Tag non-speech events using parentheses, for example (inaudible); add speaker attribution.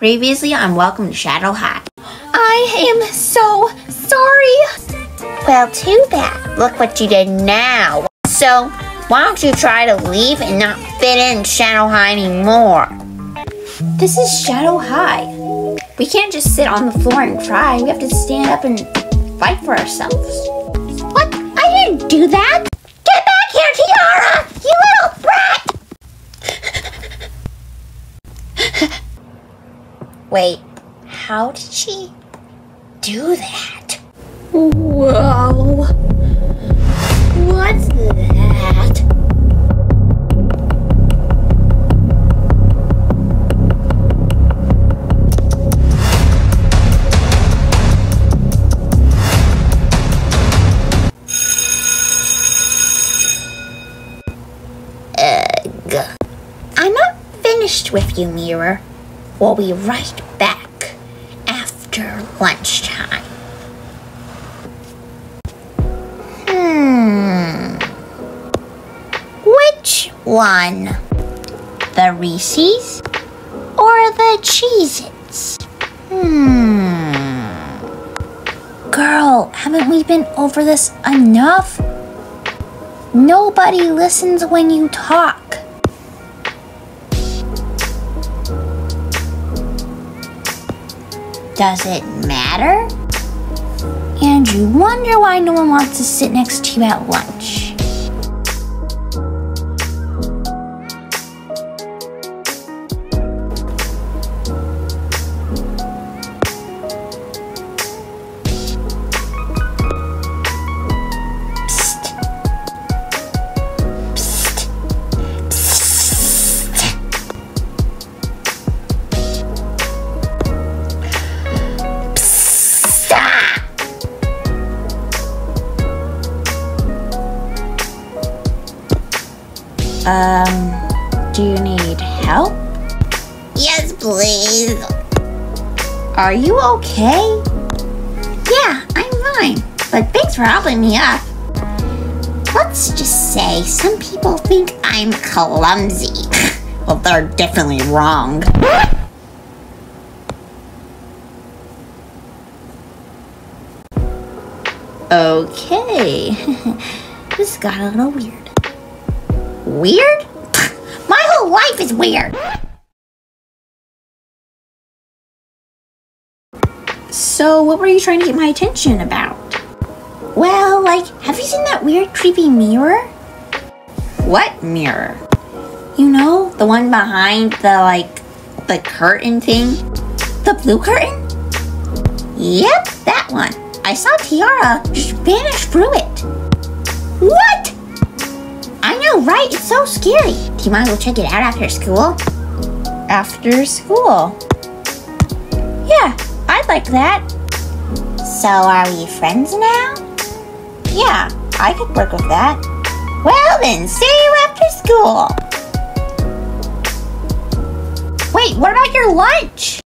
Speaker 1: Previously on Welcome to Shadow High.
Speaker 2: I am so sorry.
Speaker 1: Well, too bad. Look what you did now. So, why don't you try to leave and not fit in Shadow High anymore?
Speaker 2: This is Shadow High. We can't just sit on the floor and cry. We have to stand up and fight for ourselves.
Speaker 1: What? I didn't do that. Get back here, Tiara! You little brat! (laughs) Wait, how did she do that?
Speaker 2: Whoa. What's that?
Speaker 1: Ugh. I'm not finished with you, Mirror. We'll be right back after lunchtime. Hmm. Which one? The Reese's or the Cheez Its? Hmm. Girl, haven't we been over this enough? Nobody listens when you talk. Does it matter? And you wonder why no one wants to sit next to you at lunch. Um, do you need help? Yes, please. Are you okay? Yeah, I'm fine. But thanks for helping me up. Let's just say some people think I'm clumsy. (laughs) well, they're definitely wrong. Okay. (laughs) this got a little weird. Weird? My whole life is weird.
Speaker 2: So, what were you trying to get my attention about?
Speaker 1: Well, like, have you seen that weird, creepy mirror?
Speaker 2: What mirror?
Speaker 1: You know, the one behind the, like, the curtain thing? The blue curtain? Yep, that one. I saw Tiara just vanish through it. What? I know, right? It's so scary. Do you mind go check it out after school?
Speaker 2: After school.
Speaker 1: Yeah, I'd like that. So, are we friends now?
Speaker 2: Yeah, I could work with that.
Speaker 1: Well, then, see you after school.
Speaker 2: Wait, what about your lunch?